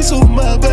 face of.